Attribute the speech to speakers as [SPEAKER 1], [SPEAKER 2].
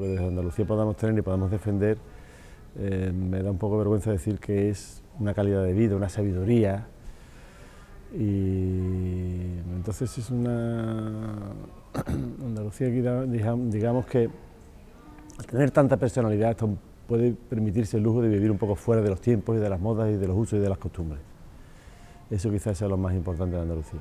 [SPEAKER 1] que desde Andalucía podamos tener y podamos defender, eh, me da un poco vergüenza decir que es una calidad de vida, una sabiduría, y entonces es una Andalucía, digamos que al tener tanta personalidad, esto puede permitirse el lujo de vivir un poco fuera de los tiempos y de las modas y de los usos y de las costumbres. Eso quizás sea lo más importante de Andalucía.